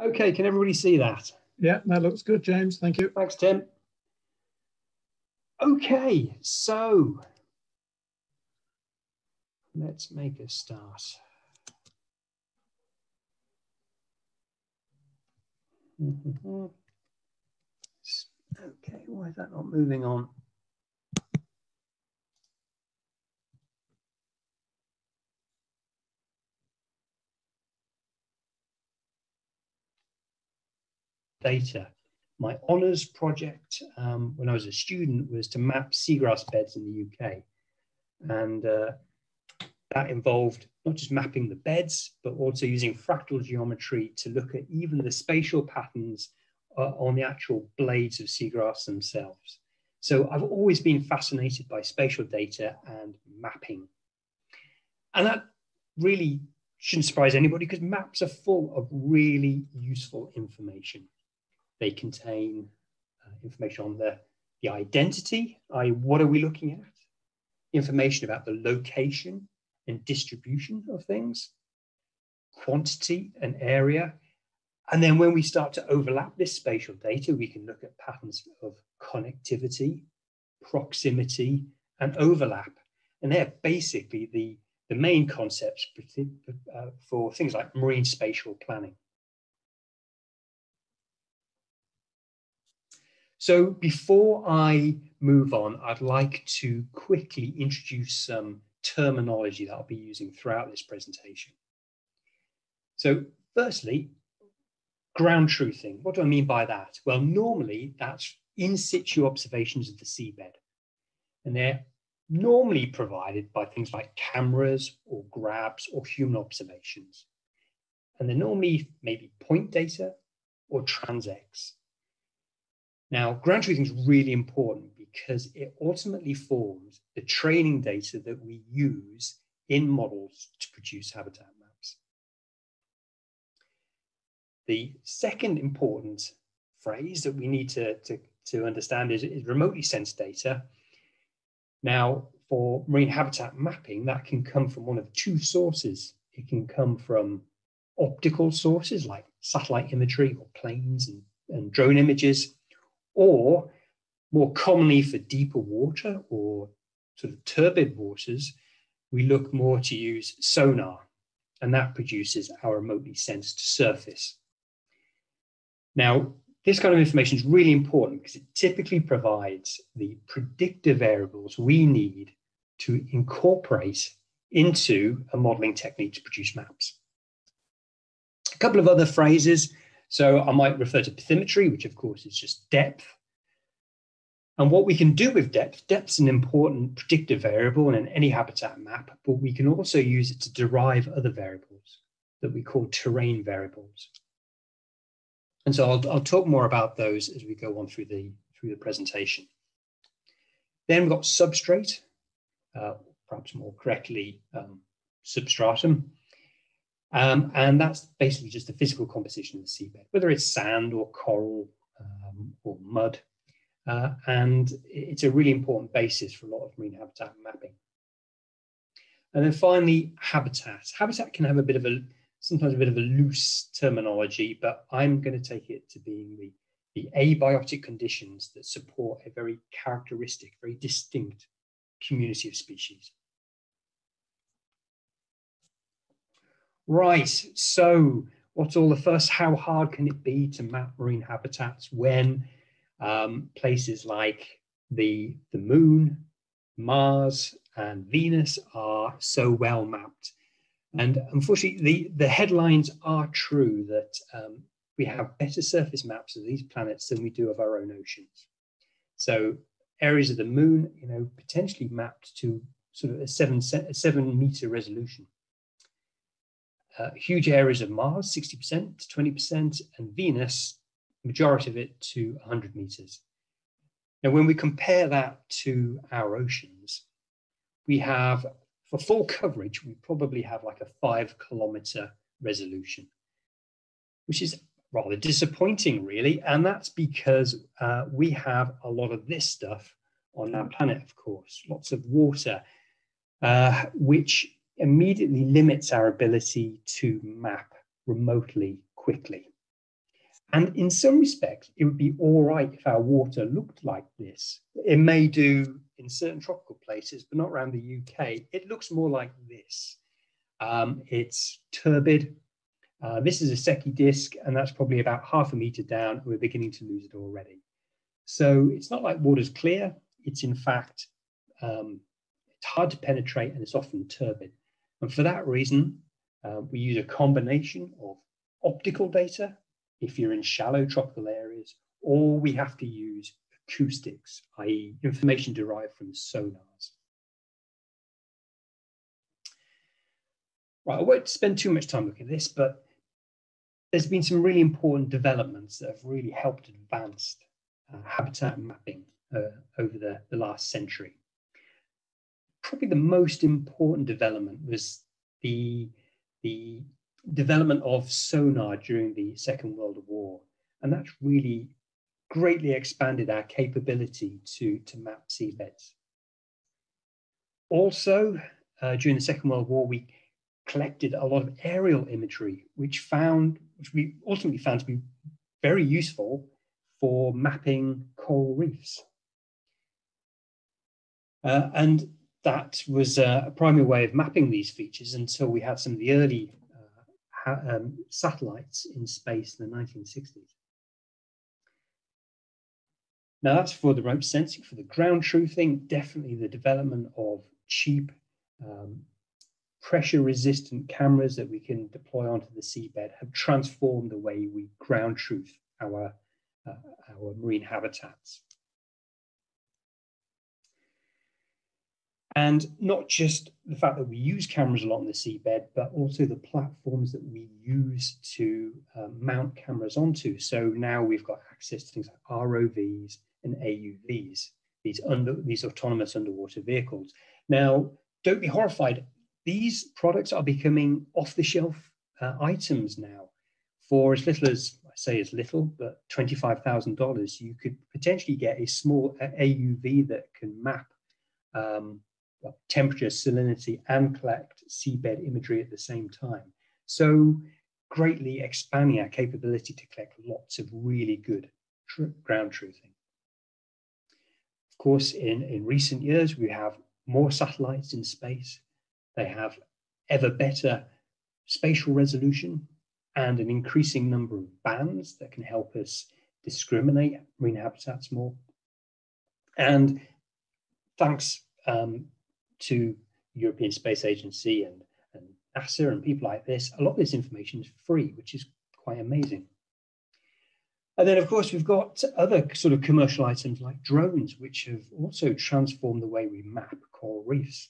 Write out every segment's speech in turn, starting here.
Okay, can everybody see that? Yeah, that looks good, James. Thank you. Thanks, Tim. Okay, so let's make a start. Okay, why is that not moving on? Data. My honours project um, when I was a student was to map seagrass beds in the UK. And uh, that involved not just mapping the beds, but also using fractal geometry to look at even the spatial patterns uh, on the actual blades of seagrass themselves. So I've always been fascinated by spatial data and mapping. And that really shouldn't surprise anybody because maps are full of really useful information. They contain uh, information on the, the identity, i.e. what are we looking at? Information about the location and distribution of things, quantity and area. And then when we start to overlap this spatial data, we can look at patterns of connectivity, proximity, and overlap. And they're basically the, the main concepts uh, for things like marine spatial planning. So before I move on, I'd like to quickly introduce some terminology that I'll be using throughout this presentation. So firstly, ground truthing. What do I mean by that? Well, normally that's in situ observations of the seabed. And they're normally provided by things like cameras or grabs or human observations. And they're normally maybe point data or transects. Now, ground truthing is really important because it ultimately forms the training data that we use in models to produce habitat maps. The second important phrase that we need to, to, to understand is, is remotely sensed data. Now, for marine habitat mapping, that can come from one of two sources. It can come from optical sources like satellite imagery or planes and, and drone images, or more commonly for deeper water or sort of turbid waters, we look more to use sonar, and that produces our remotely sensed surface. Now, this kind of information is really important because it typically provides the predictive variables we need to incorporate into a modeling technique to produce maps. A couple of other phrases so I might refer to bathymetry, which of course is just depth. And what we can do with depth, depth's an important predictive variable in any habitat map, but we can also use it to derive other variables that we call terrain variables. And so I'll, I'll talk more about those as we go on through the, through the presentation. Then we've got substrate, uh, perhaps more correctly, um, substratum. Um, and that's basically just the physical composition of the seabed, whether it's sand or coral um, or mud. Uh, and it's a really important basis for a lot of marine habitat mapping. And then finally, habitat. Habitat can have a bit of a, sometimes a bit of a loose terminology, but I'm going to take it to being the, the abiotic conditions that support a very characteristic, very distinct community of species. Right, so what's all the fuss? How hard can it be to map marine habitats when um, places like the, the moon, Mars, and Venus are so well mapped? And unfortunately, the, the headlines are true that um, we have better surface maps of these planets than we do of our own oceans. So areas of the moon, you know, potentially mapped to sort of a seven, seven meter resolution uh, huge areas of Mars, 60% to 20%, and Venus, majority of it to 100 meters. Now, when we compare that to our oceans, we have, for full coverage, we probably have like a five kilometer resolution, which is rather disappointing, really. And that's because uh, we have a lot of this stuff on our planet, of course, lots of water, uh, which immediately limits our ability to map remotely quickly. And in some respects, it would be all right if our water looked like this. It may do in certain tropical places, but not around the UK. It looks more like this. Um, it's turbid. Uh, this is a Secchi disk, and that's probably about half a meter down. We're beginning to lose it already. So it's not like water's clear. It's in fact, um, it's hard to penetrate and it's often turbid. And for that reason, uh, we use a combination of optical data if you're in shallow tropical areas, or we have to use acoustics, i.e. information derived from sonars. Right, I won't spend too much time looking at this, but there's been some really important developments that have really helped advance uh, habitat mapping uh, over the, the last century. Probably the most important development was the, the development of sonar during the Second World War. And that's really greatly expanded our capability to, to map seabeds. Also, uh, during the Second World War, we collected a lot of aerial imagery, which found, which we ultimately found to be very useful for mapping coral reefs. Uh, and that was uh, a primary way of mapping these features until we had some of the early um, satellites in space in the 1960s. Now that's for the remote sensing, for the ground truthing, definitely the development of cheap um, pressure resistant cameras that we can deploy onto the seabed have transformed the way we ground truth our, uh, our marine habitats. And not just the fact that we use cameras a lot on the seabed, but also the platforms that we use to uh, mount cameras onto. So now we've got access to things like ROVs and AUVs, these, under, these autonomous underwater vehicles. Now, don't be horrified. These products are becoming off-the-shelf uh, items now. For as little as, I say as little, but $25,000, you could potentially get a small AUV that can map um, temperature, salinity, and collect seabed imagery at the same time. So greatly expanding our capability to collect lots of really good tr ground truthing. Of course, in, in recent years, we have more satellites in space. They have ever better spatial resolution and an increasing number of bands that can help us discriminate marine habitats more. And thanks um, to European Space Agency and, and NASA and people like this, a lot of this information is free, which is quite amazing. And then, of course, we've got other sort of commercial items like drones, which have also transformed the way we map coral reefs.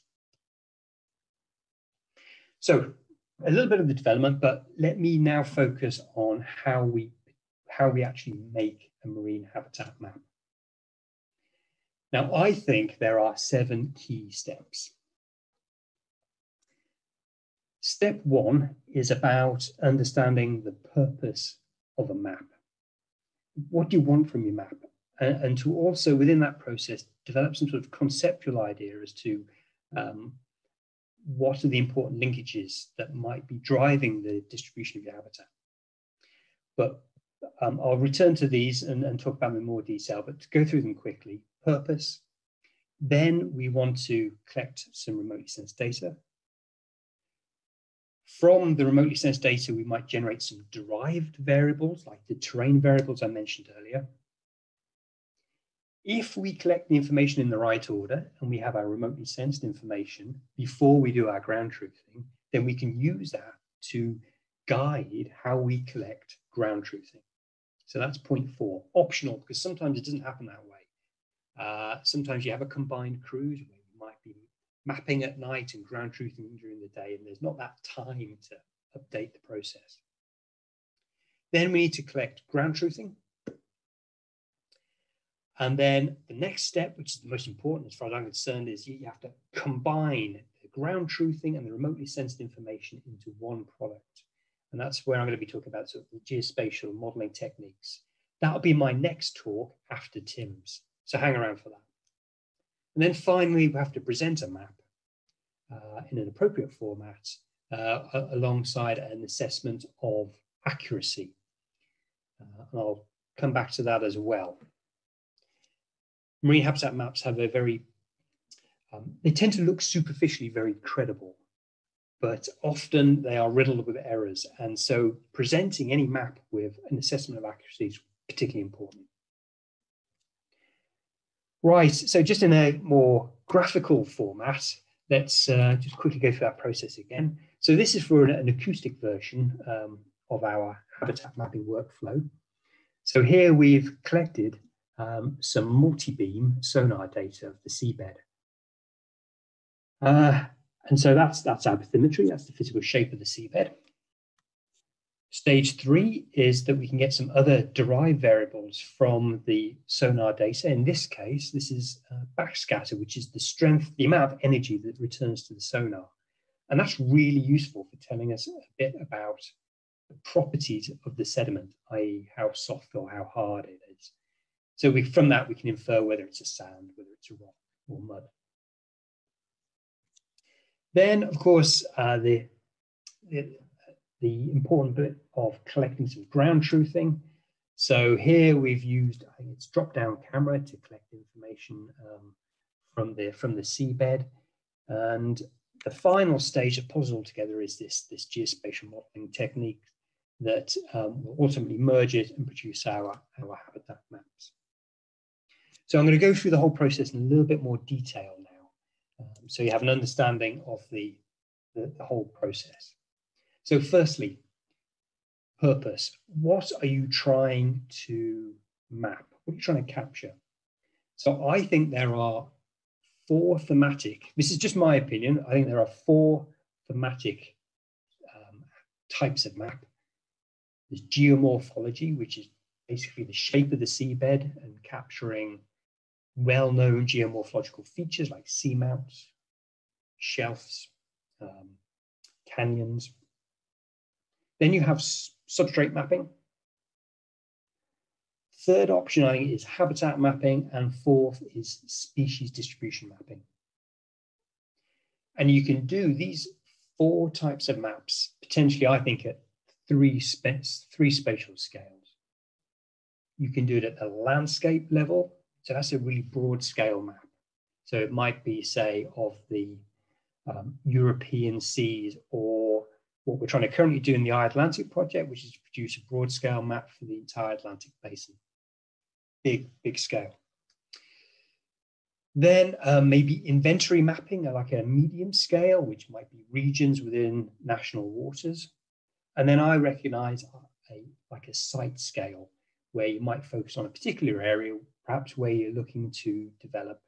So a little bit of the development, but let me now focus on how we, how we actually make a marine habitat map. Now, I think there are seven key steps. Step one is about understanding the purpose of a map. What do you want from your map? And, and to also, within that process, develop some sort of conceptual idea as to um, what are the important linkages that might be driving the distribution of your habitat. But um, I'll return to these and, and, talk about them in more detail, but to go through them quickly, purpose. Then we want to collect some remotely sensed data. From the remotely sensed data, we might generate some derived variables like the terrain variables I mentioned earlier. If we collect the information in the right order and we have our remotely sensed information before we do our ground truthing, then we can use that to guide how we collect ground truthing. So that's point four, optional, because sometimes it doesn't happen that way. Uh, sometimes you have a combined cruise where you might be mapping at night and ground truthing during the day, and there's not that time to update the process. Then we need to collect ground truthing. And then the next step, which is the most important as far as I'm concerned, is you have to combine the ground truthing and the remotely sensed information into one product. And that's where I'm going to be talking about sort of the geospatial modeling techniques. That'll be my next talk after Tim's. So hang around for that. And then finally, we have to present a map uh, in an appropriate format uh, alongside an assessment of accuracy. Uh, and I'll come back to that as well. Marine habitat maps have a very, um, they tend to look superficially very credible, but often they are riddled with errors. And so presenting any map with an assessment of accuracy is particularly important. Right, so just in a more graphical format, let's uh, just quickly go through that process again. So this is for an, an acoustic version um, of our habitat mapping workflow. So here we've collected um, some multi-beam sonar data of the seabed. Uh, and so that's, that's bathymetry, that's the physical shape of the seabed. Stage three is that we can get some other derived variables from the sonar data. In this case, this is uh, backscatter, which is the strength, the amount of energy that returns to the sonar. And that's really useful for telling us a bit about the properties of the sediment, i.e. how soft or how hard it is. So we, from that, we can infer whether it's a sand, whether it's a rock or mud. Then, of course, uh, the, the, the important bit of collecting some ground truthing. So here we've used, I think it's drop-down camera to collect information um, from the from the seabed, and the final stage of puzzle together is this this geospatial modeling technique that um, will ultimately merge it and produce our our habitat maps. So I'm going to go through the whole process in a little bit more detail now, um, so you have an understanding of the, the, the whole process. So firstly, purpose. What are you trying to map? What are you trying to capture? So I think there are four thematic, this is just my opinion, I think there are four thematic um, types of map. There's geomorphology, which is basically the shape of the seabed and capturing well-known geomorphological features like seamounts, shelves, um, canyons. Then you have substrate mapping. Third option, I think, is habitat mapping, and fourth is species distribution mapping. And you can do these four types of maps, potentially, I think, at three, spa three spatial scales. You can do it at the landscape level, so that's a really broad scale map. So it might be, say, of the um, European seas or what we're trying to currently do in the iAtlantic project, which is to produce a broad scale map for the entire Atlantic basin. Big, big scale. Then um, maybe inventory mapping like a medium scale, which might be regions within national waters. And then I recognize a, like a site scale where you might focus on a particular area perhaps where you're looking to develop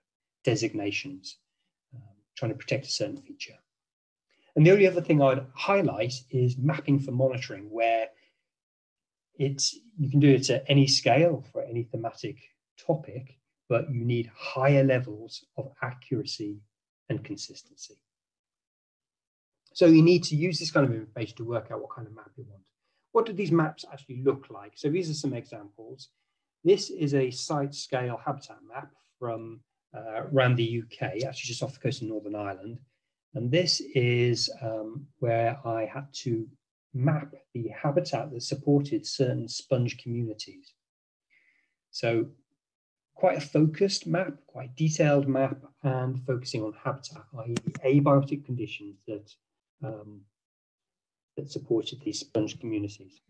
designations, um, trying to protect a certain feature. And the only other thing I'd highlight is mapping for monitoring, where it's you can do it at any scale for any thematic topic, but you need higher levels of accuracy and consistency. So you need to use this kind of information to work out what kind of map you want. What do these maps actually look like? So these are some examples. This is a site scale habitat map from uh, around the UK, actually just off the coast of Northern Ireland. And this is um, where I had to map the habitat that supported certain sponge communities. So quite a focused map, quite detailed map, and focusing on habitat, i.e. the abiotic conditions that, um, that supported these sponge communities.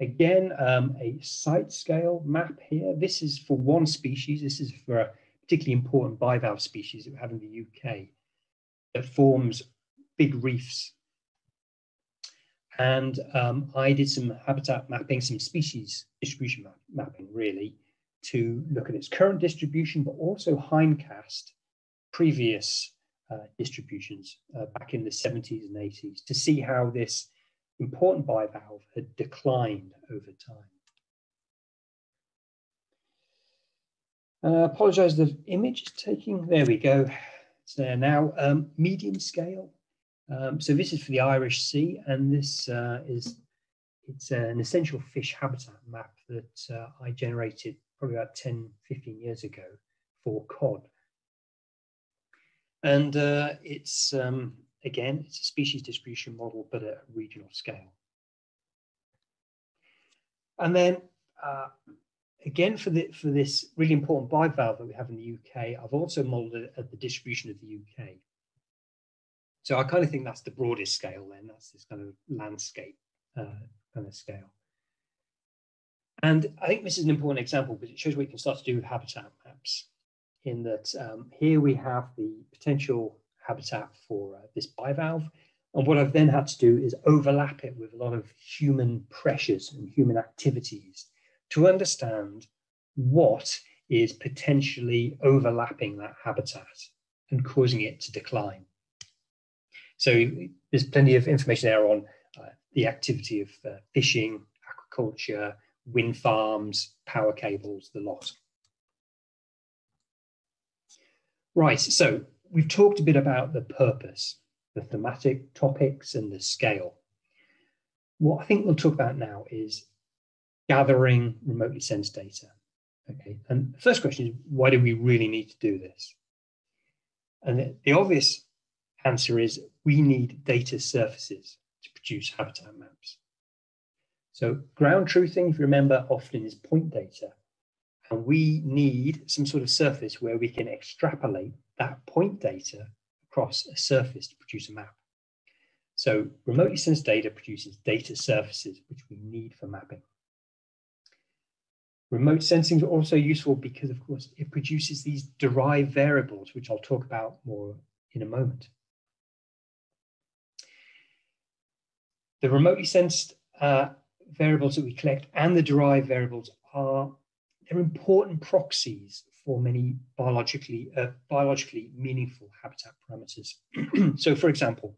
Again, um, a site scale map here. This is for one species. This is for a particularly important bivalve species that we have in the UK that forms big reefs. And um, I did some habitat mapping, some species distribution map mapping really, to look at its current distribution, but also hindcast previous uh, distributions uh, back in the 70s and 80s to see how this important bivalve had declined over time. Uh, apologize, the image is taking, there we go. It's there now, um, medium scale. Um, so this is for the Irish Sea, and this uh, is it's an essential fish habitat map that uh, I generated probably about 10, 15 years ago for cod. And uh, it's um, Again, it's a species distribution model, but at a regional scale. And then uh, again, for, the, for this really important bivalve that we have in the UK, I've also modeled it at the distribution of the UK. So I kind of think that's the broadest scale then, that's this kind of landscape uh, kind of scale. And I think this is an important example because it shows what you can start to do with habitat maps in that um, here we have the potential habitat for uh, this bivalve. And what I've then had to do is overlap it with a lot of human pressures and human activities to understand what is potentially overlapping that habitat and causing it to decline. So there's plenty of information there on uh, the activity of uh, fishing, aquaculture, wind farms, power cables, the lot. Right, so we've talked a bit about the purpose, the thematic topics, and the scale. What I think we'll talk about now is gathering remotely sensed data. Okay, and the first question is why do we really need to do this? And the, the obvious answer is we need data surfaces to produce habitat maps. So ground truthing, if you remember, often is point data. And we need some sort of surface where we can extrapolate that point data across a surface to produce a map. So remotely sensed data produces data surfaces, which we need for mapping. Remote sensing is also useful because, of course, it produces these derived variables, which I'll talk about more in a moment. The remotely sensed uh, variables that we collect and the derived variables are they're important proxies for many biologically uh, biologically meaningful habitat parameters. so, for example,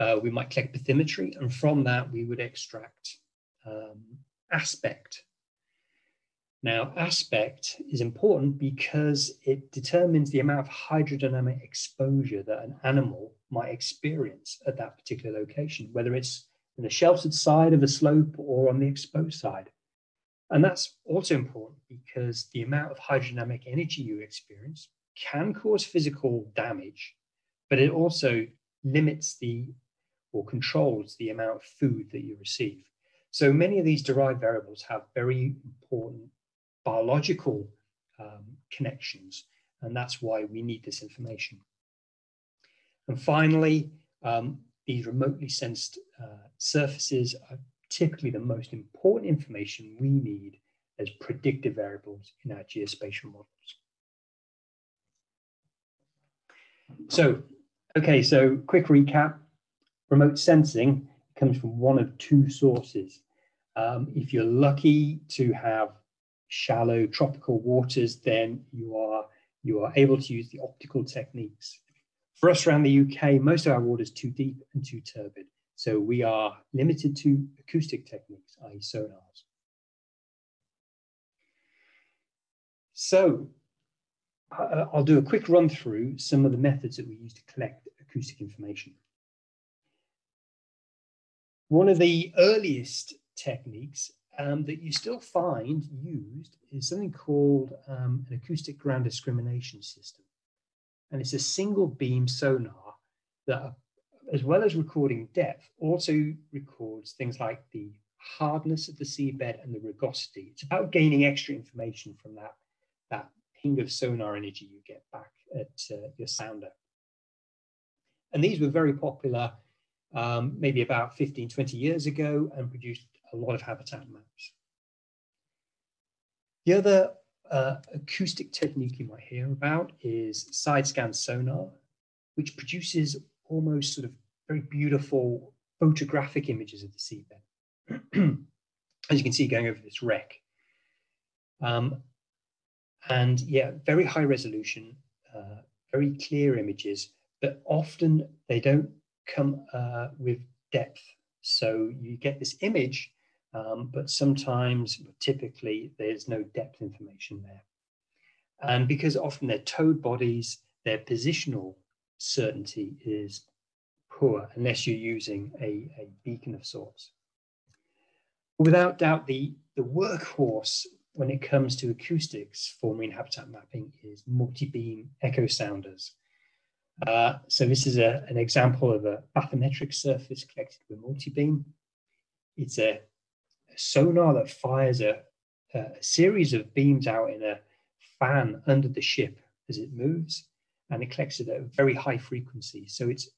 uh, we might collect bathymetry, and from that we would extract um, aspect now, aspect is important because it determines the amount of hydrodynamic exposure that an animal might experience at that particular location, whether it's in the sheltered side of a slope or on the exposed side. And that's also important because the amount of hydrodynamic energy you experience can cause physical damage, but it also limits the or controls the amount of food that you receive. So many of these derived variables have very important biological um, connections, and that's why we need this information. And finally, um, these remotely sensed uh, surfaces are typically the most important information we need as predictive variables in our geospatial models. So, okay, so quick recap. Remote sensing comes from one of two sources. Um, if you're lucky to have shallow tropical waters, then you are you are able to use the optical techniques. For us around the UK, most of our water is too deep and too turbid. So we are limited to acoustic techniques, i.e. sonars. So I'll do a quick run through some of the methods that we use to collect acoustic information. One of the earliest techniques um, that you still find used is something called um, an acoustic ground discrimination system. And it's a single beam sonar that, as well as recording depth, also records things like the hardness of the seabed and the rugosity. It's about gaining extra information from that, that ping of sonar energy you get back at uh, your sounder. And these were very popular um, maybe about 15, 20 years ago and produced a lot of habitat maps. The other uh, acoustic technique you might hear about is side scan sonar, which produces almost sort of very beautiful photographic images of the seabed. As you can see going over this wreck. Um, and yeah, very high resolution, uh, very clear images, but often they don't come uh, with depth. So you get this image, um, but sometimes, typically, there's no depth information there. And because often they're towed bodies, their positional certainty is poor unless you're using a, a beacon of sorts. Without doubt, the, the workhorse when it comes to acoustics for marine habitat mapping is multi-beam echo sounders. Uh, so this is a, an example of a bathymetric surface collected with multi-beam. It's a sonar that fires a, a series of beams out in a fan under the ship as it moves, and it collects it at a very high frequency. So it's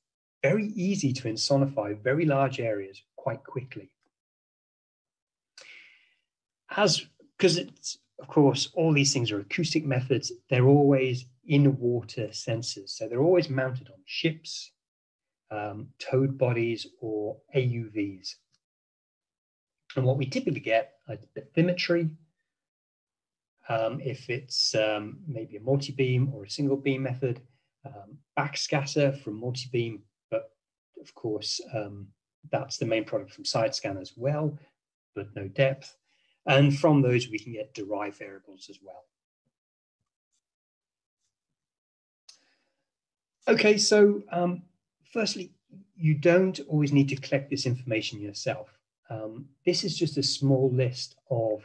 very easy to insonify very large areas quite quickly. As because it's of course all these things are acoustic methods, they're always in water sensors. So they're always mounted on ships, um, towed bodies, or AUVs. And what we typically get is bathymetry. Um, if it's um, maybe a multi-beam or a single beam method, um, backscatter from multi-beam, but of course um, that's the main product from side scan as well, but no depth. And from those we can get derived variables as well. Okay, so um, firstly, you don't always need to collect this information yourself. Um, this is just a small list of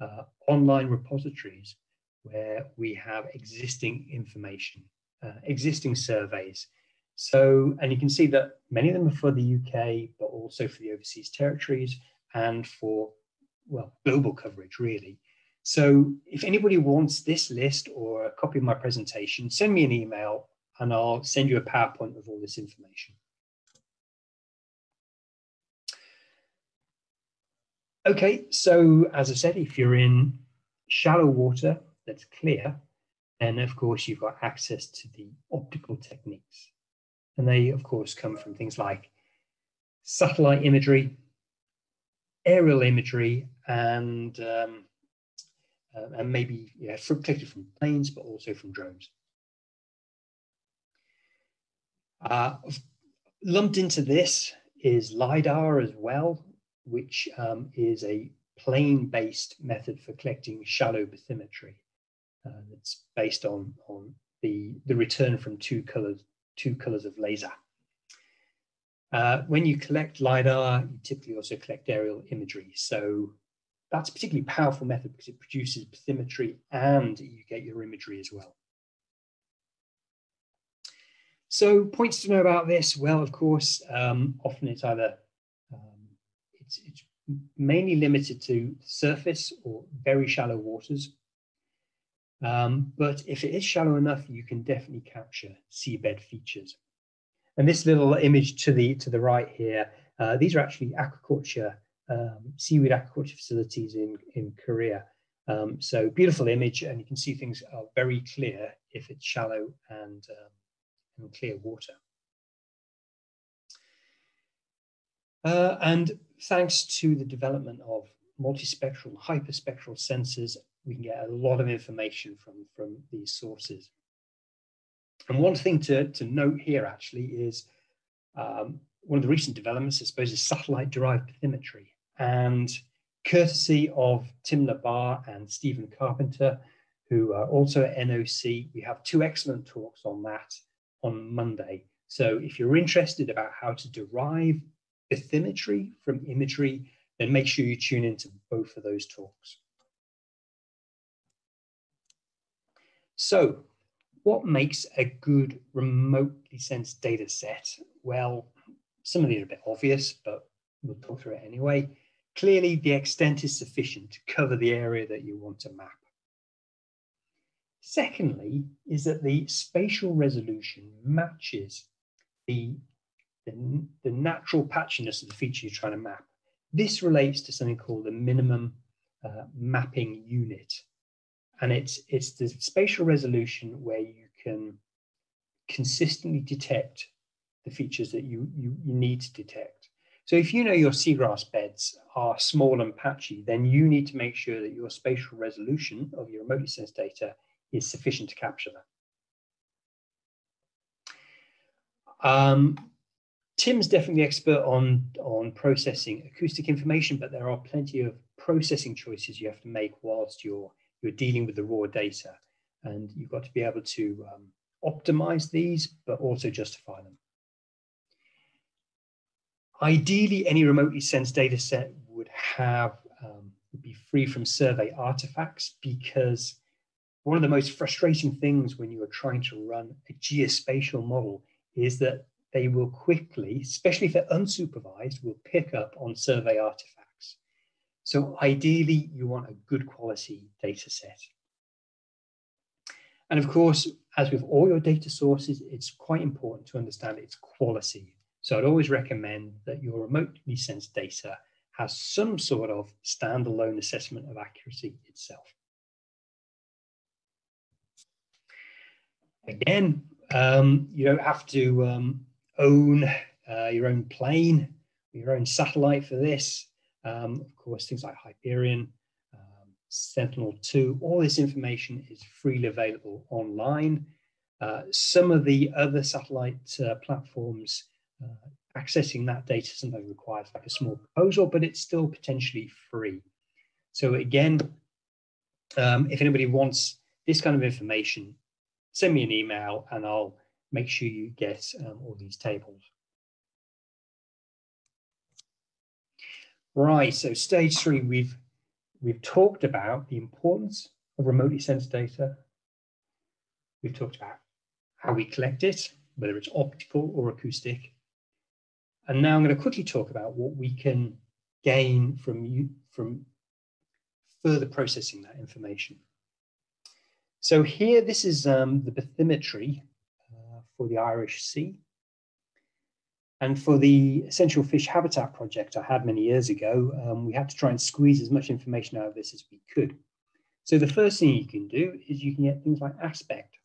uh, online repositories where we have existing information, uh, existing surveys. So, and you can see that many of them are for the UK, but also for the overseas territories and for, well, global coverage really. So if anybody wants this list or a copy of my presentation, send me an email and I'll send you a PowerPoint of all this information. Okay, so as I said, if you're in shallow water that's clear, then of course you've got access to the optical techniques. And they, of course, come from things like satellite imagery, aerial imagery, and um, uh, and maybe yeah, from, collected from planes, but also from drones. Uh, lumped into this is LIDAR as well, which um, is a plane-based method for collecting shallow bathymetry. Uh, it's based on, on the, the return from two colors, two colors of laser. Uh, when you collect LiDAR, you typically also collect aerial imagery. So that's a particularly powerful method because it produces bathymetry and you get your imagery as well. So points to know about this, well, of course, um, often it's either, it's, it's mainly limited to surface or very shallow waters. Um, but if it is shallow enough, you can definitely capture seabed features. And this little image to the to the right here, uh, these are actually aquaculture, um, seaweed aquaculture facilities in, in Korea. Um, so beautiful image, and you can see things are very clear if it's shallow and um, and clear water. Uh, and thanks to the development of multispectral, hyperspectral sensors, we can get a lot of information from, from these sources. And one thing to, to note here actually is um, one of the recent developments, I suppose, is satellite-derived bathymetry. And courtesy of Tim Le Bas and Stephen Carpenter, who are also at NOC, we have two excellent talks on that on Monday. So if you're interested about how to derive bathymetry from imagery, then make sure you tune into both of those talks. So what makes a good remotely sensed data set? Well, some of these are a bit obvious, but we'll talk through it anyway. Clearly, the extent is sufficient to cover the area that you want to map. Secondly, is that the spatial resolution matches the, the, the, natural patchiness of the feature you're trying to map. This relates to something called the minimum uh, mapping unit. And it's, it's the spatial resolution where you can consistently detect the features that you, you, you need to detect. So if you know your seagrass beds are small and patchy, then you need to make sure that your spatial resolution of your remotely sensed data is sufficient to capture that. Um, Tim's definitely expert on, on processing acoustic information, but there are plenty of processing choices you have to make whilst you're, you're dealing with the raw data. And you've got to be able to um, optimize these, but also justify them. Ideally, any remotely sensed data set would have um, would be free from survey artifacts because one of the most frustrating things when you are trying to run a geospatial model is that they will quickly, especially if they're unsupervised, will pick up on survey artifacts. So ideally, you want a good quality data set. And of course, as with all your data sources, it's quite important to understand its quality. So I'd always recommend that your remotely sensed data has some sort of standalone assessment of accuracy itself. Again, um, you don't have to um, own uh, your own plane, your own satellite for this. Um, of course, things like Hyperion, um, Sentinel-2, all this information is freely available online. Uh, some of the other satellite uh, platforms, uh, accessing that data sometimes requires like a small proposal, but it's still potentially free. So again, um, if anybody wants this kind of information, send me an email and I'll make sure you get um, all these tables. Right, so stage three, we've, we've talked about the importance of remotely sensed data. We've talked about how we collect it, whether it's optical or acoustic. And now I'm going to quickly talk about what we can gain from, you, from further processing that information. So here, this is um, the bathymetry for the Irish Sea. And for the Essential Fish Habitat project I had many years ago, um, we had to try and squeeze as much information out of this as we could. So the first thing you can do is you can get things like aspect.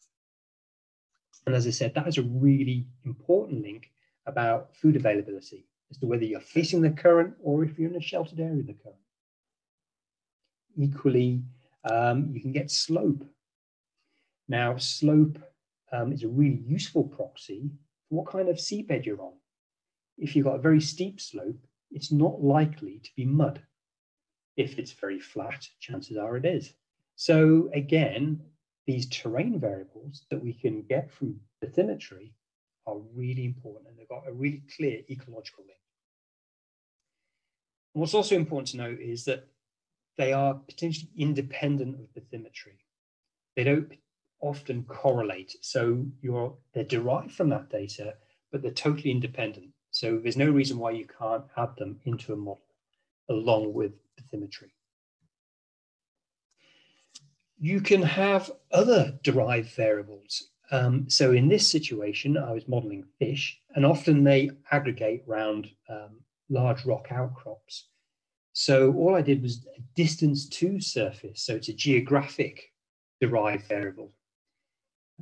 And as I said, that is a really important link about food availability as to whether you're facing the current or if you're in a sheltered area of the current. Equally, um, you can get slope. Now, slope um, is a really useful proxy for what kind of seabed you're on if you've got a very steep slope, it's not likely to be mud. If it's very flat, chances are it is. So again, these terrain variables that we can get from bathymetry are really important and they've got a really clear ecological link. And what's also important to note is that they are potentially independent of bathymetry. They don't often correlate. So you're, they're derived from that data, but they're totally independent. So there's no reason why you can't add them into a model along with bathymetry. You can have other derived variables. Um, so in this situation, I was modeling fish, and often they aggregate around um, large rock outcrops. So all I did was distance to surface. So it's a geographic derived variable.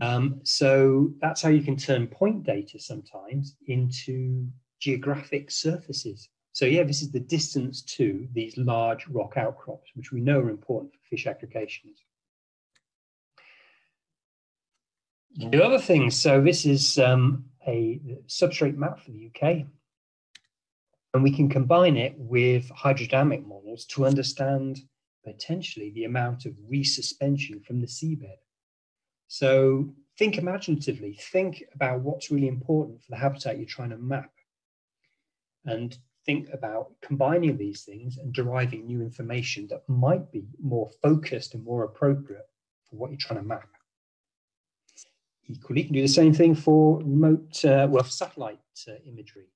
Um, so that's how you can turn point data sometimes into geographic surfaces. So yeah, this is the distance to these large rock outcrops, which we know are important for fish aggregations. The other thing, so this is um, a substrate map for the UK, and we can combine it with hydrodynamic models to understand potentially the amount of resuspension from the seabed. So think imaginatively, think about what's really important for the habitat you're trying to map and think about combining these things and deriving new information that might be more focused and more appropriate for what you're trying to map. Equally, you can do the same thing for remote, uh, well, for satellite uh, imagery.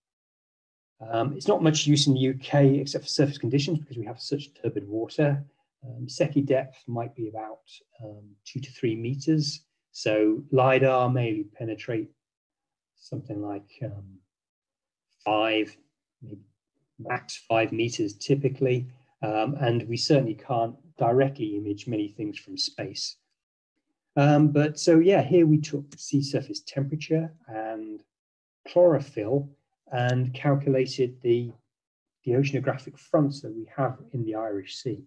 Um, it's not much use in the UK except for surface conditions because we have such turbid water. Um, Secchi depth might be about um, two to three meters. So LiDAR may penetrate something like um, five max five meters typically, um, and we certainly can't directly image many things from space. Um, but so yeah, here we took sea surface temperature and chlorophyll and calculated the, the oceanographic fronts that we have in the Irish Sea.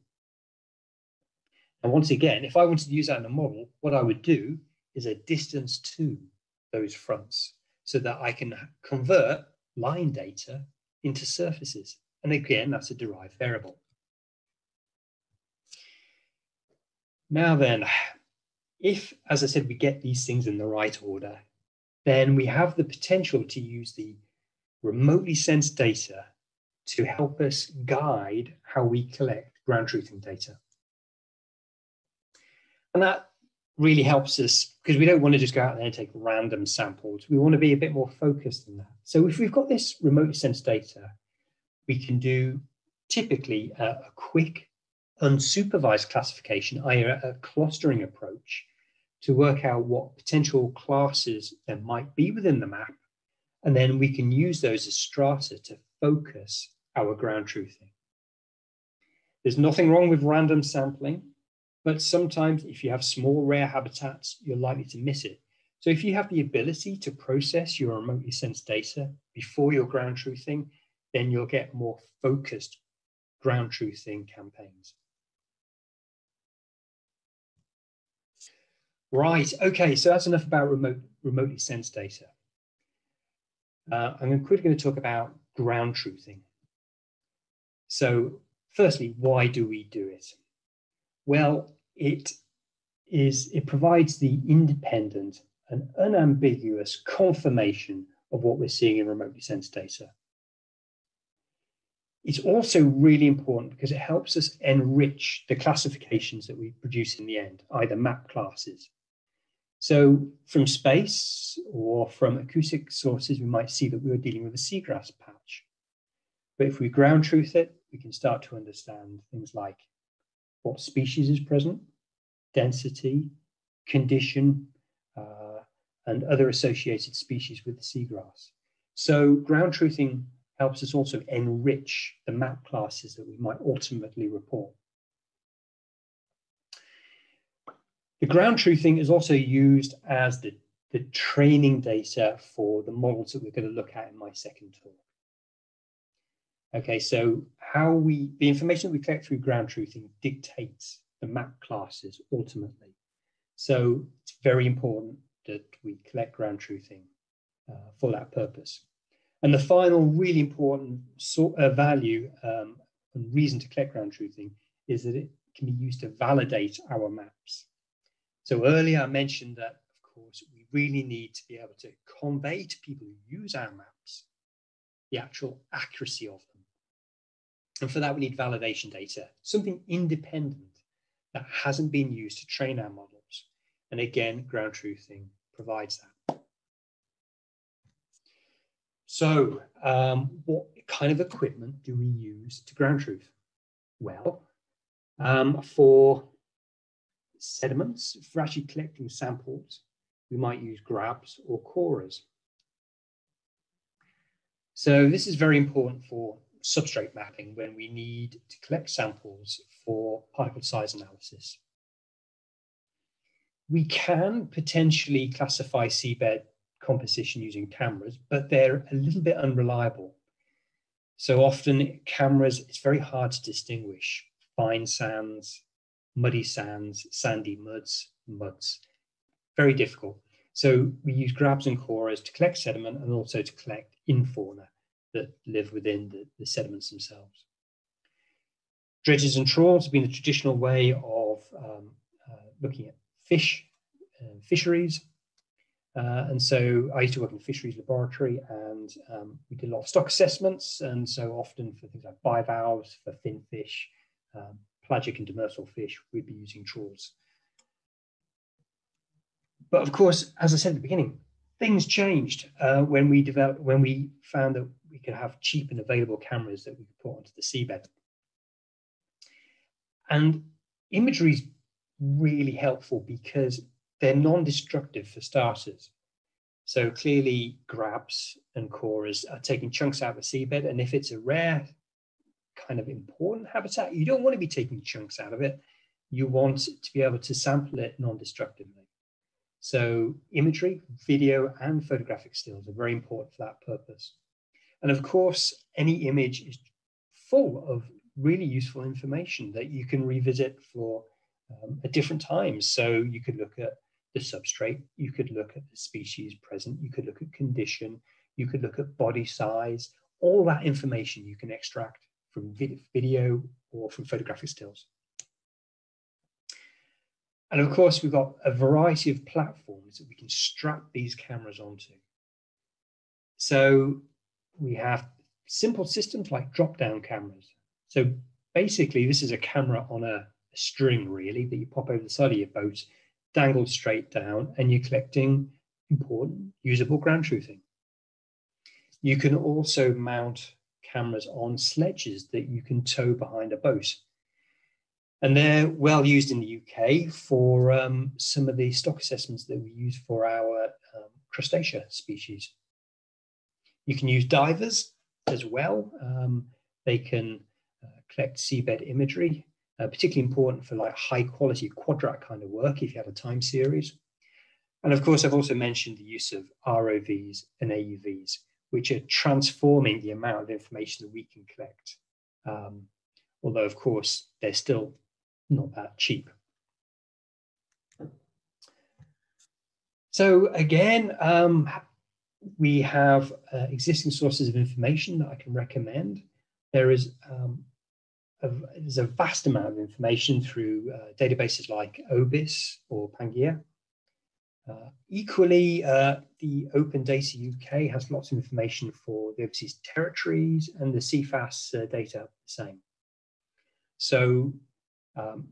And once again, if I wanted to use that in a model, what I would do is a distance to those fronts so that I can convert line data into surfaces. And again, that's a derived variable. Now then, if, as I said, we get these things in the right order, then we have the potential to use the remotely sensed data to help us guide how we collect ground truthing data. And that really helps us because we don't want to just go out there and take random samples. We want to be a bit more focused than that. So if we've got this remotely sensed data, we can do typically a, a quick, unsupervised classification, i.e. a clustering approach to work out what potential classes there might be within the map. And then we can use those as strata to focus our ground truthing. There's nothing wrong with random sampling, but sometimes if you have small rare habitats, you're likely to miss it. So if you have the ability to process your remotely sensed data before your ground truthing, then you'll get more focused ground truthing campaigns. Right, okay, so that's enough about remote, remotely sensed data. Uh, I'm quickly going to talk about ground truthing. So firstly, why do we do it? Well, it is it provides the independent and unambiguous confirmation of what we're seeing in remotely sensed data. It's also really important because it helps us enrich the classifications that we produce in the end, either map classes. So from space or from acoustic sources, we might see that we are dealing with a seagrass patch. But if we ground truth it, we can start to understand things like what species is present, density, condition, uh, and other associated species with the seagrass. So ground truthing helps us also enrich the map classes that we might ultimately report. The ground truthing is also used as the, the training data for the models that we're going to look at in my second talk. Okay, so how we, the information that we collect through ground truthing dictates the map classes ultimately. So it's very important that we collect ground truthing uh, for that purpose. And the final really important sort of value um, and reason to collect ground truthing is that it can be used to validate our maps. So earlier I mentioned that, of course, we really need to be able to convey to people who use our maps the actual accuracy of them. And for that, we need validation data, something independent that hasn't been used to train our models. And again, ground truthing provides that. So um, what kind of equipment do we use to ground truth? Well, um, for sediments, for actually collecting samples, we might use grabs or corers. So this is very important for substrate mapping when we need to collect samples for particle size analysis. We can potentially classify seabed composition using cameras, but they're a little bit unreliable. So often cameras, it's very hard to distinguish fine sands, muddy sands, sandy muds, muds. Very difficult. So we use grabs and corers to collect sediment and also to collect infauna that live within the, the sediments themselves. Dredges and trawls have been the traditional way of um, uh, looking at fish, uh, fisheries. Uh, and so I used to work in the fisheries laboratory and um, we did a lot of stock assessments. And so often for things like bivalves, for finfish, um, pelagic and demersal fish, we'd be using trawls. But of course, as I said at the beginning, things changed uh, when we developed, when we found that we could have cheap and available cameras that we could put onto the seabed. And imagery is really helpful because they're non-destructive for starters. So clearly grabs and corers are taking chunks out of the seabed. And if it's a rare kind of important habitat, you don't want to be taking chunks out of it. You want to be able to sample it non-destructively. So imagery, video and photographic stills are very important for that purpose. And of course, any image is full of really useful information that you can revisit for um, at different times. So you could look at the substrate, you could look at the species present, you could look at condition, you could look at body size, all that information you can extract from video or from photographic stills. And of course, we've got a variety of platforms that we can strap these cameras onto. So we have simple systems like drop-down cameras. So basically, this is a camera on a, a string, really, that you pop over the side of your boat, dangled straight down, and you're collecting important, usable ground truthing. You can also mount cameras on sledges that you can tow behind a boat. And they're well used in the UK for um, some of the stock assessments that we use for our um, crustacea species. You can use divers as well. Um, they can uh, collect seabed imagery, uh, particularly important for like high quality quadrat kind of work if you have a time series. And of course, I've also mentioned the use of ROVs and AUVs, which are transforming the amount of information that we can collect. Um, although, of course, they're still not that cheap. So again, um, we have uh, existing sources of information that I can recommend. There is um, a, there's a vast amount of information through uh, databases like OBIS or PANGAEA. Uh, equally, uh, the Open Data UK has lots of information for the overseas territories and the Cefas uh, data the same. So um,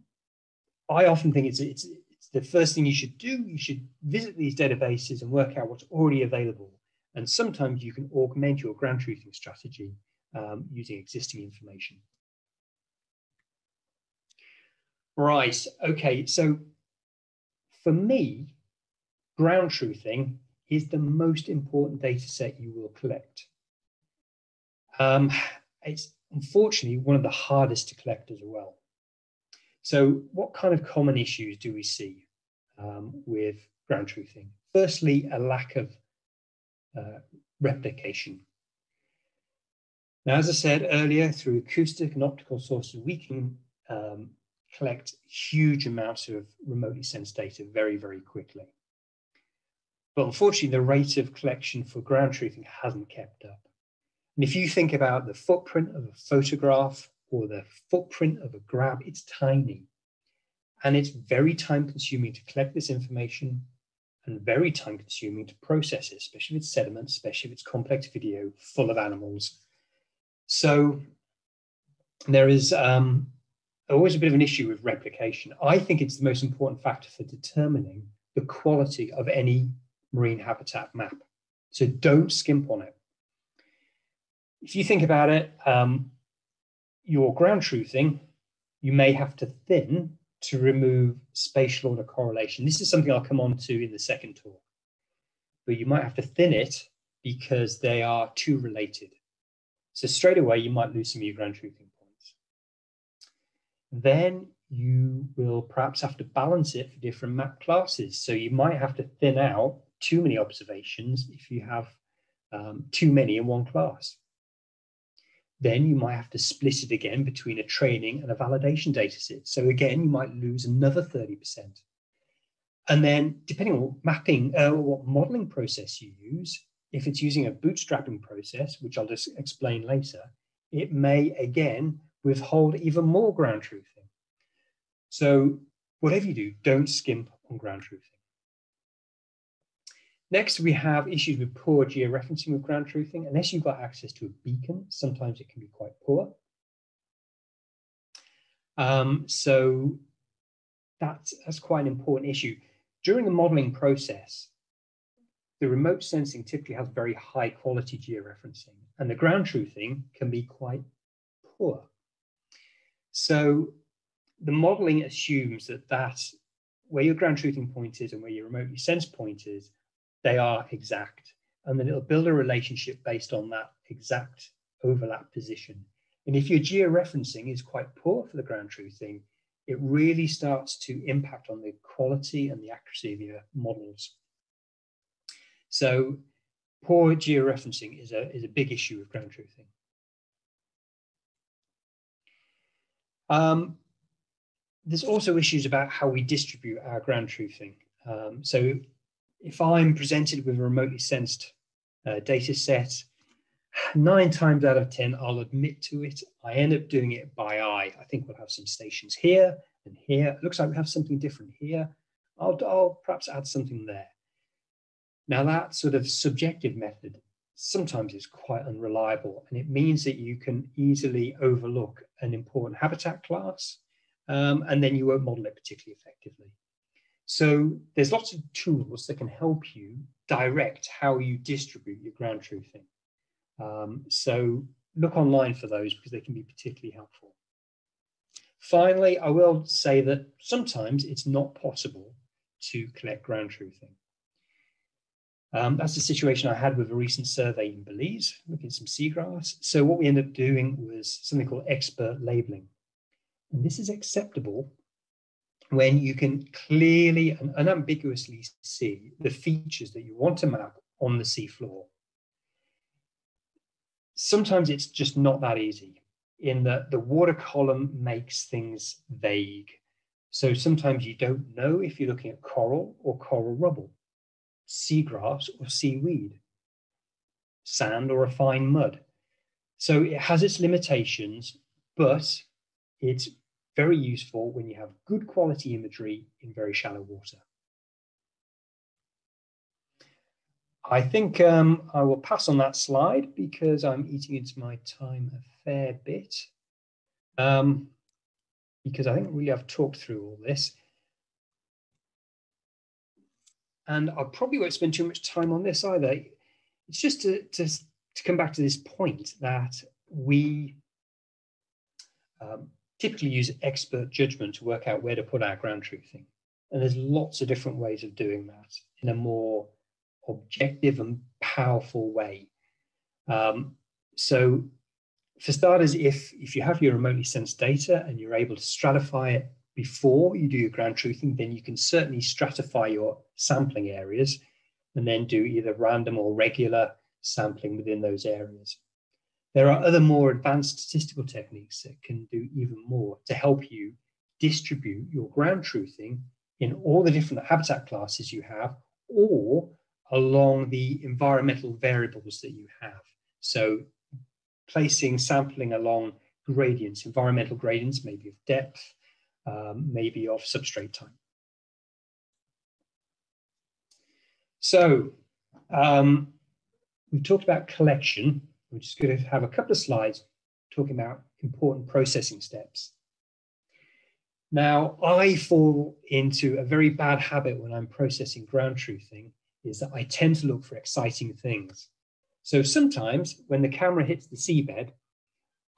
I often think it's, it's, it's the first thing you should do. You should visit these databases and work out what's already available. And sometimes you can augment your ground truthing strategy um, using existing information. Right, okay, so for me, ground truthing is the most important data set you will collect. Um, it's unfortunately one of the hardest to collect as well. So what kind of common issues do we see um, with ground truthing? Firstly, a lack of uh, replication. Now, as I said earlier, through acoustic and optical sources, we can um, collect huge amounts of remotely sensed data very, very quickly. But unfortunately, the rate of collection for ground truthing hasn't kept up. And if you think about the footprint of a photograph or the footprint of a grab, it's tiny. And it's very time consuming to collect this information and very time consuming to process it, especially if it's sediment, especially if it's complex video full of animals. So there is um, always a bit of an issue with replication. I think it's the most important factor for determining the quality of any marine habitat map. So don't skimp on it. If you think about it, um, your ground truthing, you may have to thin to remove spatial autocorrelation. This is something I'll come on to in the second talk, but you might have to thin it because they are too related. So straight away, you might lose some of your ground truthing points. Then you will perhaps have to balance it for different map classes. So you might have to thin out too many observations if you have um, too many in one class. Then you might have to split it again between a training and a validation data set. So again, you might lose another 30%. And then depending on what mapping, uh, what modeling process you use, if it's using a bootstrapping process, which I'll just explain later, it may again withhold even more ground truthing. So whatever you do, don't skimp on ground truthing. Next, we have issues with poor georeferencing with ground truthing. Unless you've got access to a beacon, sometimes it can be quite poor. Um, so that's, that's quite an important issue. During the modeling process, the remote sensing typically has very high quality georeferencing, and the ground truthing can be quite poor. So the modeling assumes that that where your ground truthing point is and where your remotely sensed point is they are exact. And then it'll build a relationship based on that exact overlap position. And if your georeferencing is quite poor for the ground truthing, it really starts to impact on the quality and the accuracy of your models. So poor georeferencing is a, is a big issue with ground truthing. Um, there's also issues about how we distribute our ground truthing. Um, so if I'm presented with a remotely sensed uh, data set, nine times out of 10, I'll admit to it. I end up doing it by eye. I think we'll have some stations here and here. It looks like we have something different here. I'll, I'll perhaps add something there. Now that sort of subjective method sometimes is quite unreliable and it means that you can easily overlook an important habitat class um, and then you won't model it particularly effectively. So there's lots of tools that can help you direct how you distribute your ground truthing. Um, so look online for those because they can be particularly helpful. Finally, I will say that sometimes it's not possible to collect ground truthing. Um, that's the situation I had with a recent survey in Belize, looking at some seagrass. So what we ended up doing was something called expert labeling. And this is acceptable when you can clearly and unambiguously see the features that you want to map on the seafloor. Sometimes it's just not that easy in that the water column makes things vague. So sometimes you don't know if you're looking at coral or coral rubble, seagrass or seaweed, sand or a fine mud. So it has its limitations, but it's very useful when you have good quality imagery in very shallow water. I think um, I will pass on that slide because I'm eating into my time a fair bit. Um, because I think really I've talked through all this. And I probably won't spend too much time on this either. It's just to, to, to come back to this point that we um, typically use expert judgment to work out where to put our ground truthing. And there's lots of different ways of doing that in a more objective and powerful way. Um, so for starters, if, if you have your remotely sensed data and you're able to stratify it before you do your ground truthing, then you can certainly stratify your sampling areas and then do either random or regular sampling within those areas. There are other more advanced statistical techniques that can do even more to help you distribute your ground truthing in all the different habitat classes you have or along the environmental variables that you have. So placing sampling along gradients, environmental gradients, maybe of depth, um, maybe of substrate time. So um, we've talked about collection we're just going to have a couple of slides talking about important processing steps. Now, I fall into a very bad habit when I'm processing ground truthing is that I tend to look for exciting things. So sometimes when the camera hits the seabed,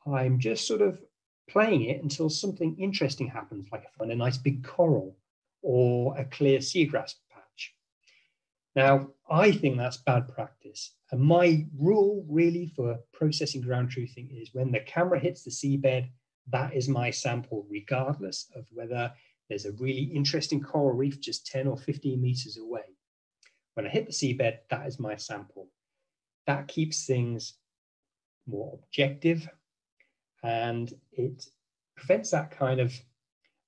I'm just sort of playing it until something interesting happens, like I find a nice big coral or a clear seagrass. Now, I think that's bad practice. And my rule really for processing ground truthing is when the camera hits the seabed, that is my sample, regardless of whether there's a really interesting coral reef just 10 or 15 meters away. When I hit the seabed, that is my sample. That keeps things more objective and it prevents that kind of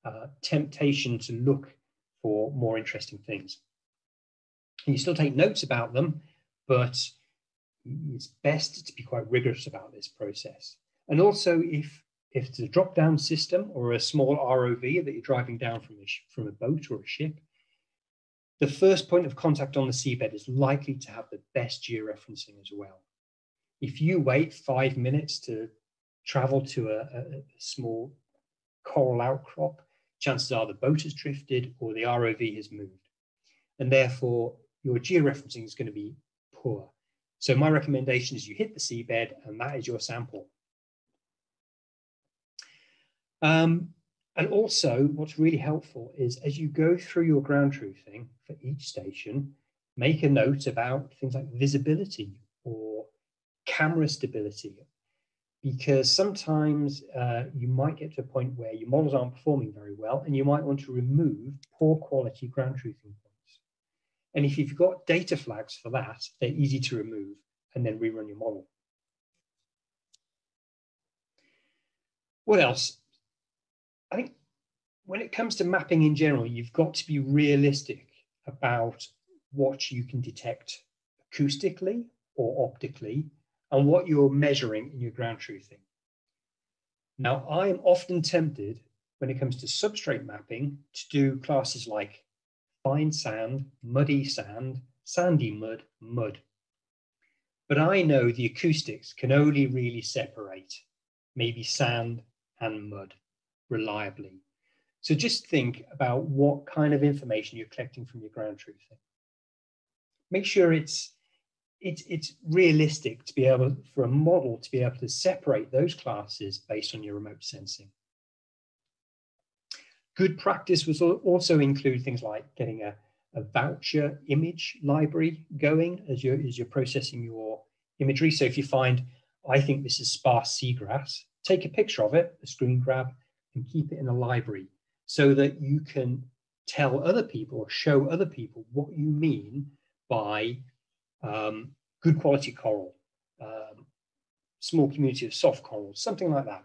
uh, temptation to look for more interesting things. You still take notes about them, but it's best to be quite rigorous about this process. And also, if if it's a drop down system or a small ROV that you're driving down from a, from a boat or a ship, the first point of contact on the seabed is likely to have the best georeferencing as well. If you wait five minutes to travel to a, a, a small coral outcrop, chances are the boat has drifted or the ROV has moved. And therefore, your georeferencing is going to be poor. So my recommendation is you hit the seabed and that is your sample. Um, and also what's really helpful is as you go through your ground truthing for each station, make a note about things like visibility or camera stability, because sometimes uh, you might get to a point where your models aren't performing very well and you might want to remove poor quality ground truthing and if you've got data flags for that, they're easy to remove and then rerun your model. What else? I think when it comes to mapping in general, you've got to be realistic about what you can detect acoustically or optically and what you're measuring in your ground truthing. Now, I am often tempted when it comes to substrate mapping to do classes like fine sand, muddy sand, sandy mud, mud. But I know the acoustics can only really separate maybe sand and mud reliably. So just think about what kind of information you're collecting from your ground truthing. Make sure it's it's, it's realistic to be able, for a model to be able to separate those classes based on your remote sensing. Good practice was also include things like getting a, a voucher image library going as you're, as you're processing your imagery. So if you find, I think this is sparse seagrass, take a picture of it, a screen grab, and keep it in a library so that you can tell other people or show other people what you mean by um, good quality coral, um, small community of soft corals, something like that.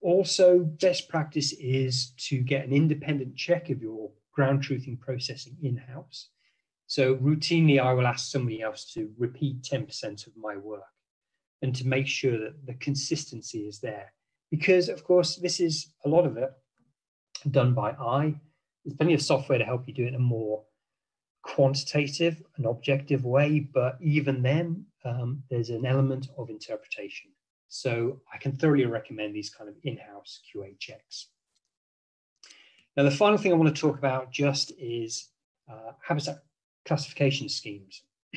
Also, best practice is to get an independent check of your ground truthing processing in-house. So routinely, I will ask somebody else to repeat 10% of my work and to make sure that the consistency is there. Because of course, this is a lot of it done by eye. There's plenty of software to help you do it in a more quantitative and objective way, but even then, um, there's an element of interpretation. So I can thoroughly recommend these kind of in-house QA checks. Now, the final thing I want to talk about just is uh, habitat classification schemes.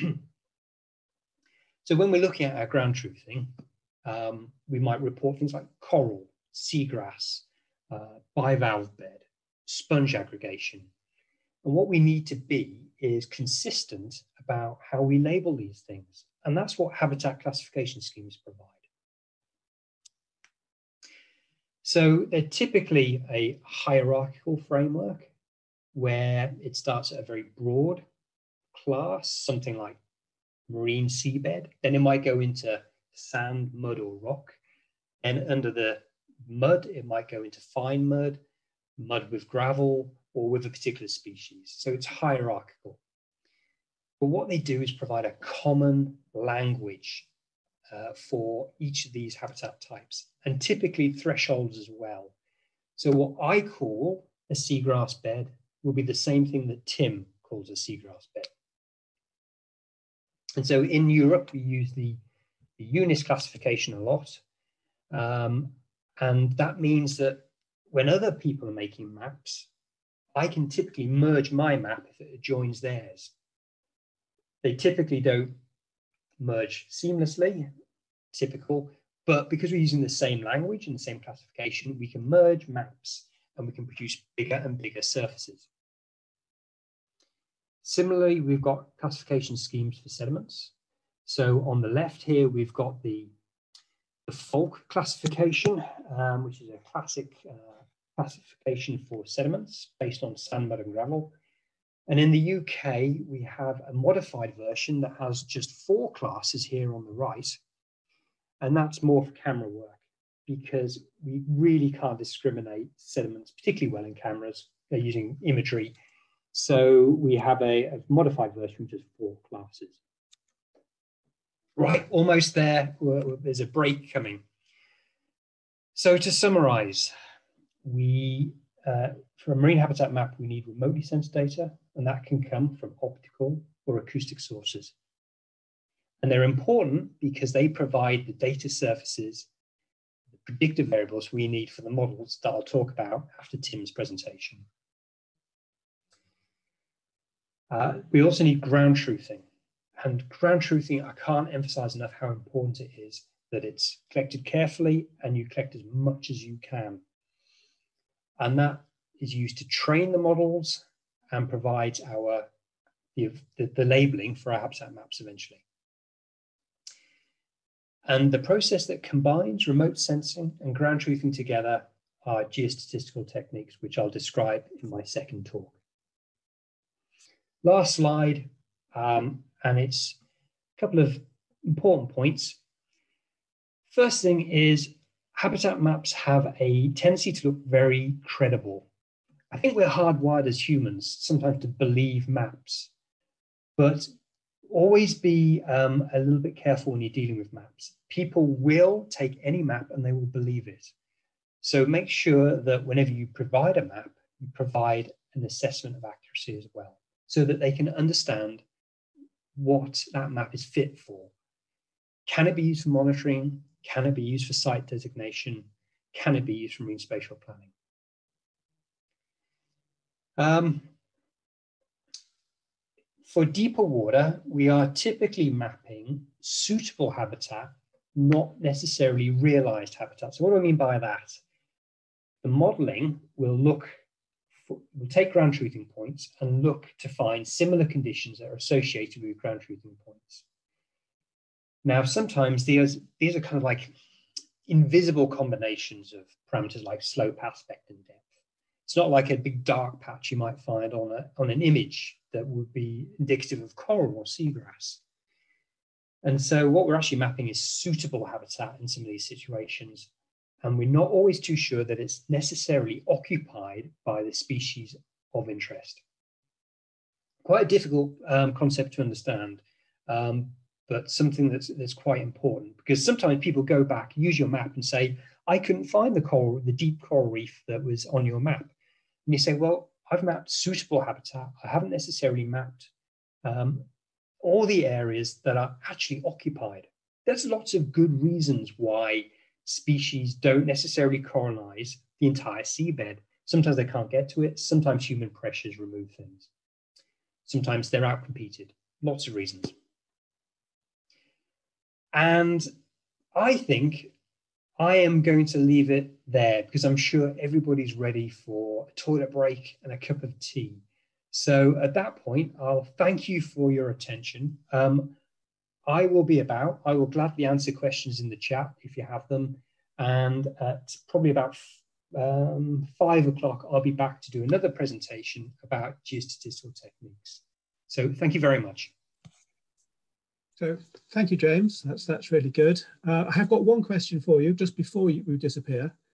so when we're looking at our ground truthing, um, we might report things like coral, seagrass, uh, bivalve bed, sponge aggregation. And what we need to be is consistent about how we label these things. And that's what habitat classification schemes provide. So they're typically a hierarchical framework where it starts at a very broad class, something like marine seabed. Then it might go into sand, mud, or rock. And under the mud, it might go into fine mud, mud with gravel, or with a particular species. So it's hierarchical. But what they do is provide a common language uh, for each of these habitat types, and typically thresholds as well. So what I call a seagrass bed will be the same thing that Tim calls a seagrass bed. And so in Europe, we use the, the EUNIS classification a lot. Um, and that means that when other people are making maps, I can typically merge my map if it joins theirs. They typically don't merge seamlessly, typical, but because we're using the same language and the same classification, we can merge maps and we can produce bigger and bigger surfaces. Similarly, we've got classification schemes for sediments. So on the left here, we've got the, the Folk classification, um, which is a classic uh, classification for sediments based on sand, mud, and gravel. And in the UK, we have a modified version that has just four classes here on the right. And that's more for camera work because we really can't discriminate sediments particularly well in cameras. They're using imagery. So we have a, a modified version just four classes. Right, almost there. There's a break coming. So to summarize, we, uh, for a marine habitat map, we need remotely sensed data, and that can come from optical or acoustic sources. And they're important because they provide the data surfaces, the predictive variables we need for the models that I'll talk about after Tim's presentation. Uh, we also need ground truthing. And ground truthing, I can't emphasize enough how important it is that it's collected carefully and you collect as much as you can. And that is used to train the models and provides our the, the, the labeling for our habitat maps eventually. And the process that combines remote sensing and ground truthing together are geostatistical techniques, which I'll describe in my second talk. Last slide, um, and it's a couple of important points. First thing is habitat maps have a tendency to look very credible. I think we're hardwired as humans sometimes to believe maps, but always be um, a little bit careful when you're dealing with maps. People will take any map and they will believe it. So make sure that whenever you provide a map, you provide an assessment of accuracy as well, so that they can understand what that map is fit for. Can it be used for monitoring? Can it be used for site designation? Can it be used for marine spatial planning? Um, for deeper water, we are typically mapping suitable habitat, not necessarily realized habitat. So what do I mean by that? The modeling will look, for, will take ground truthing points and look to find similar conditions that are associated with ground truthing points. Now, sometimes these, these are kind of like invisible combinations of parameters like slope, aspect, and depth. It's not like a big dark patch you might find on, a, on an image that would be indicative of coral or seagrass. And so what we're actually mapping is suitable habitat in some of these situations. And we're not always too sure that it's necessarily occupied by the species of interest. Quite a difficult um, concept to understand, um, but something that's, that's quite important because sometimes people go back, use your map and say, I couldn't find the coral, the deep coral reef that was on your map. And you say, well, I've mapped suitable habitat. I haven't necessarily mapped um, all the areas that are actually occupied. There's lots of good reasons why species don't necessarily colonize the entire seabed. Sometimes they can't get to it. Sometimes human pressures remove things. Sometimes they're outcompeted. Lots of reasons. And I think I am going to leave it there because I'm sure everybody's ready for a toilet break and a cup of tea. So at that point, I'll thank you for your attention. Um, I will be about, I will gladly answer questions in the chat if you have them. And at probably about um, five o'clock, I'll be back to do another presentation about geostatistical techniques. So thank you very much. So thank you, James. That's that's really good. Uh, I have got one question for you just before you, we disappear.